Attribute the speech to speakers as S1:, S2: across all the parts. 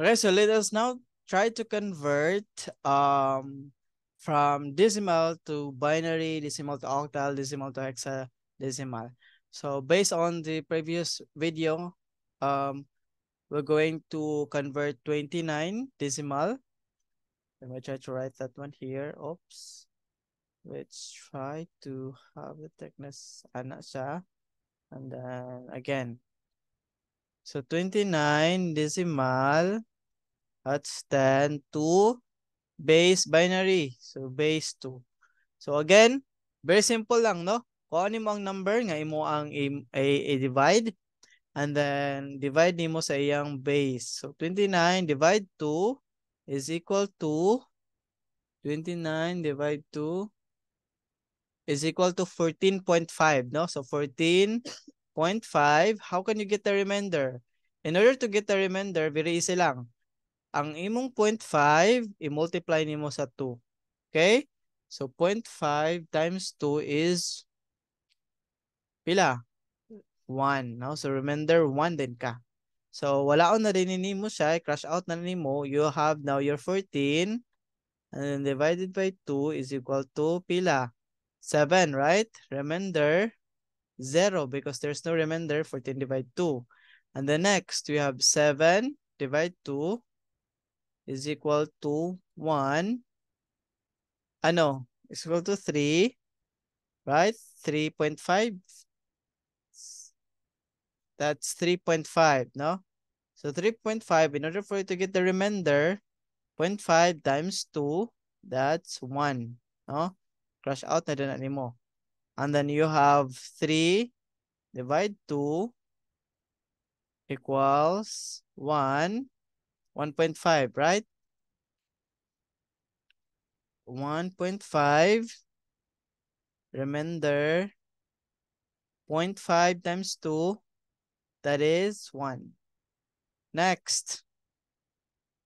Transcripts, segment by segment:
S1: Okay, so let us now try to convert um from decimal to binary, decimal to octal, decimal to hexadecimal. So based on the previous video, um, we're going to convert 29 decimal. Let me try to write that one here. Oops. Let's try to have the thickness. And then again. So 29 decimal. That's 10 to base binary. So base 2. So again, very simple lang, no? Ano mo ang number nga imo ang i-divide and then divide nimo sa iyang base. So 29 divide 2 is equal to 29 divide 2 is equal to 14.5, no? So 14.5, how can you get the remainder? In order to get the remainder, very easy lang. Ang imong 0.5, i-multiply nimo sa 2. Okay? So 0.5 times 2 is Pila? 1. No? So remainder 1 din ka. So wala on na din mo siya, crash out na mo, you have now your 14 and then divided by 2 is equal to pila? 7, right? Remainder 0 because there's no remainder 14 divide 2. And the next we have 7 divide 2 is equal to 1. Ah, ano? Is equal to 3. Right? 3.5 that's 3.5, no? So 3.5, in order for you to get the remainder, 0.5 times 2, that's 1, no? Crush out na din mo. And then you have 3 divide 2 equals 1, 1.5, right? 1.5 remainder 0.5 times 2 That is 1. Next.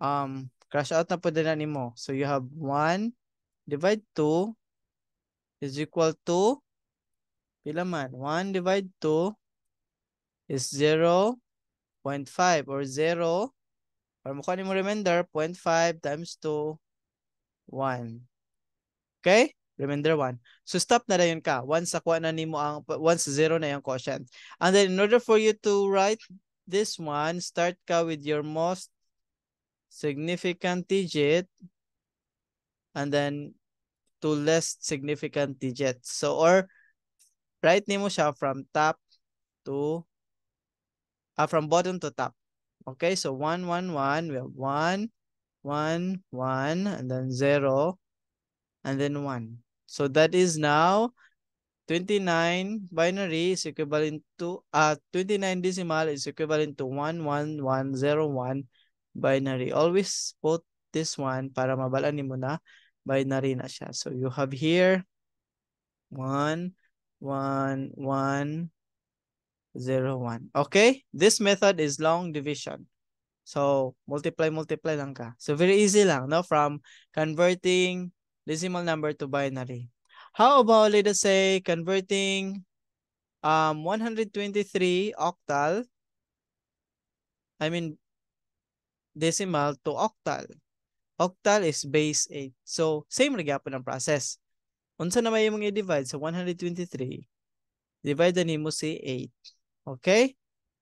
S1: Um, crash out na po din mo. So you have 1 divide 2 is equal to pila man? 1 divide 2 is 0 0.5 or 0 para mukha ni mo remainder 0.5 times 2 1. Okay? Remainder 1. So stop na dayon ka. Once nakuha na nimo ang once 0 na yung quotient. And then in order for you to write this one, start ka with your most significant digit and then to less significant digits. So or write nimo siya from top to uh, from bottom to top. Okay, so 1 1 1 we have 1 1 1 and then 0 and then 1. So that is now 29 binary is equivalent to uh 29 decimal is equivalent to 11101 binary. Always put this one para mabalaan mo na binary na siya. So you have here 1 1 1 0 1. Okay? This method is long division. So multiply multiply lang ka. So very easy lang no from converting decimal number to binary. How about, let us say, converting um, 123 octal, I mean, decimal to octal. Octal is base 8. So, same po ng process. Unsa na may mong i-divide sa 123, divide na mo si 8. Okay?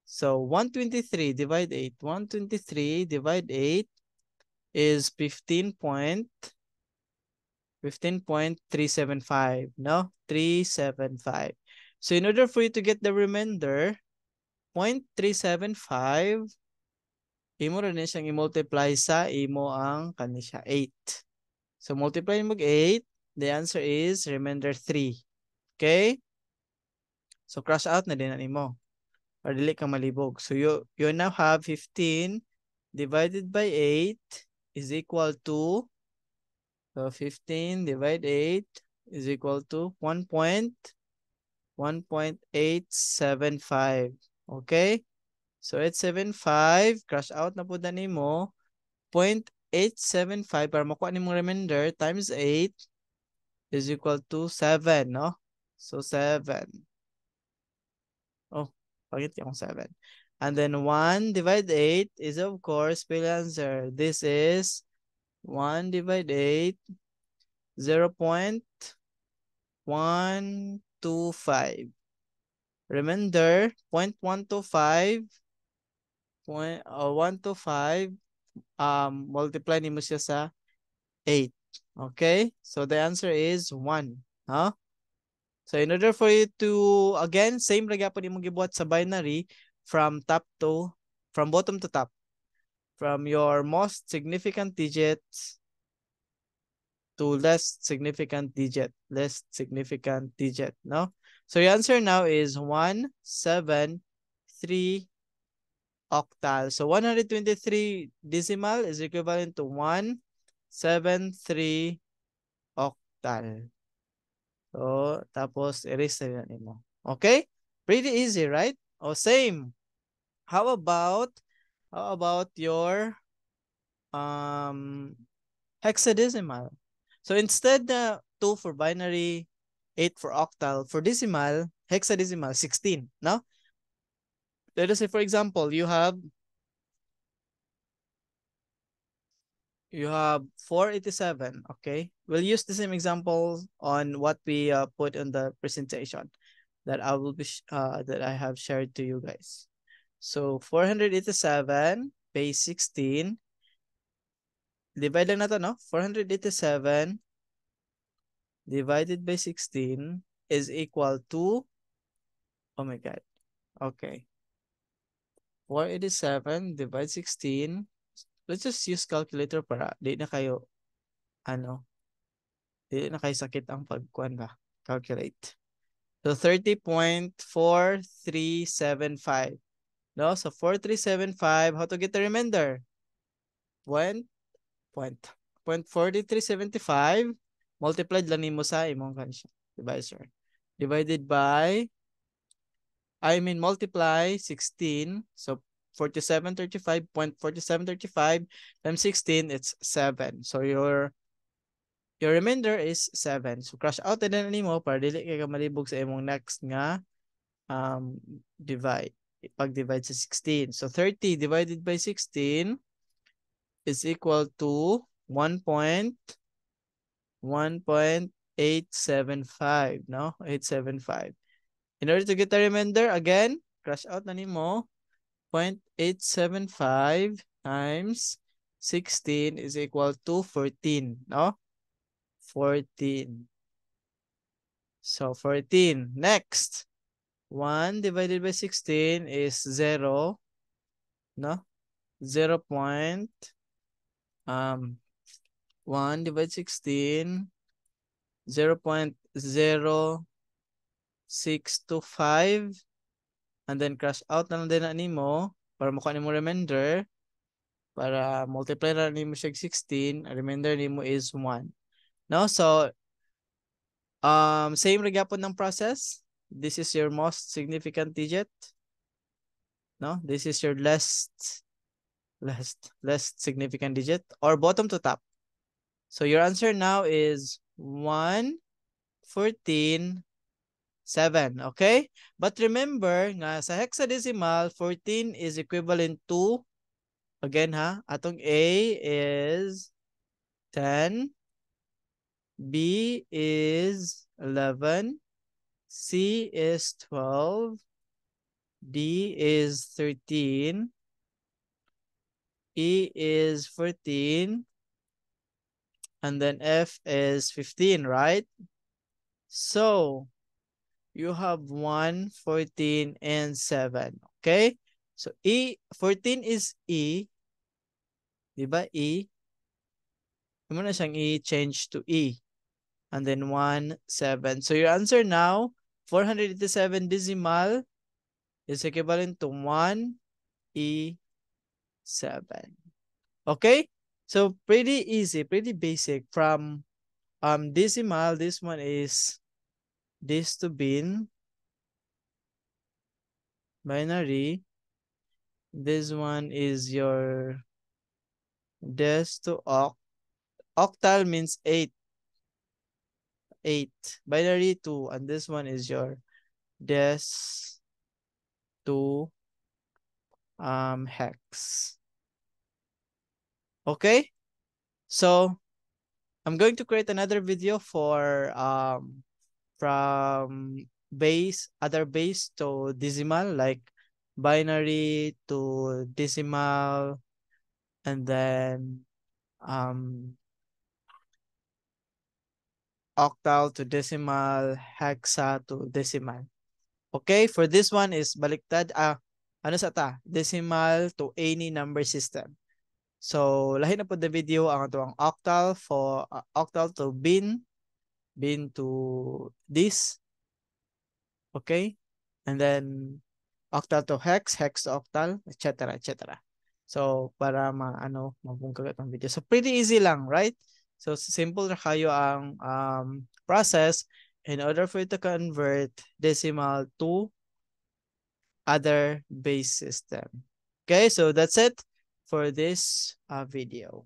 S1: So, 123 divide 8. 123 divide 8 is 15 point 15.375, no? 375. So in order for you to get the remainder, 0.375, imo rin siyang i-multiply sa imo ang kanisya 8. So multiply mo 8, the answer is remainder 3. Okay? So cross out na din na nimo. Para dili malibog. So you you now have 15 divided by 8 is equal to so 15 divided 8 is equal to 1 point 1.875. Okay? So 875, crash out na po na mo. 0.875 para makuha ni mong remainder times 8 is equal to 7, no? So 7. Oh, pagit yung 7. And then 1 divide 8 is, of course, will answer. This is 1 divide 8, 0 0.125. Remember, 0.125, point, uh, 125, um, multiply ni mo siya sa 8. Okay? So the answer is 1. Huh? So in order for you to, again, same ra gyapon imong gibuhat sa binary from top to, from bottom to top. From your most significant digit to less significant digit, less significant digit, no? So your answer now is 1, 7, 3 octal. So 123 decimal is equivalent to 1, 7, 3 octal. So, tapos erase na yan mo. Okay? Pretty easy, right? Oh, same. How about, how about your um, hexadecimal? So instead uh, 2 for binary, 8 for octal, for decimal, hexadecimal, 16, no? Let us say, for example, you have you have 487, okay? We'll use the same example on what we uh, put on the presentation that I will be uh, that I have shared to you guys. So 487 base 16 divide lang natin, no? 487 divided by 16 is equal to oh my god. Okay. 487 divided 16 let's just use calculator para di na kayo ano di na kayo sakit ang pagkuan ba? Calculate. So 30.4375 no? So 4375 how to get the remainder? Point point point 4375 multiplied lang nimo sa imong divisor. Divided by I mean multiply 16 so 4735.4735 times 16, it's 7. So your your remainder is 7. So crush out na din mo para dili kay ka malibog sa imong next nga um divide. Pag-divide sa 16. So 30 divided by 16 is equal to 1.1.875, no? 875. In order to get the remainder, again, crush out na nimo 0.875 times 16 is equal to 14, no? 14. So 14. Next, 1 divided by 16 is 0, no? 0 point, um, 1 divided 16, 0 0.065 and then cross out na lang din na nimo para mukha nimo remainder para multiply na nimo siya 16 ang remainder nimo is 1 no? So um same ra ng process. This is your most significant digit. No? This is your least least least significant digit or bottom to top. So your answer now is 1 14 7, okay? But remember nga sa hexadecimal, 14 is equivalent to, again ha, atong A is 10, B is 11, C is 12, D is 13, E is 14, and then F is 15, right? So, you have 1, 14, and 7. Okay? So, E, 14 is E. Diba? E. Mo na siyang E-change to E. And then 1, 7. So, your answer now, 487 decimal is equivalent to 1 E7. Okay? So, pretty easy, pretty basic. From um decimal, this one is this to bin binary. This one is your des to oct octal means 8 8 binary 2 and this one is your des to um, hex. Okay, so I'm going to create another video for um, from base, other base to decimal, like binary to decimal, and then um, octal to decimal, hexa to decimal. Okay, for this one is baliktad. Ah, ano sa ta? Decimal to any number system. So, lahi na po the video ang ito octal for uh, octal to bin, bin to this. Okay? And then octal to hex, hex to octal, etc. etc. So, para ma ano, mabungkagat ang video. So, pretty easy lang, right? So, simple na kayo ang um, process in order for you to convert decimal to other base system. Okay, so that's it for this uh, video.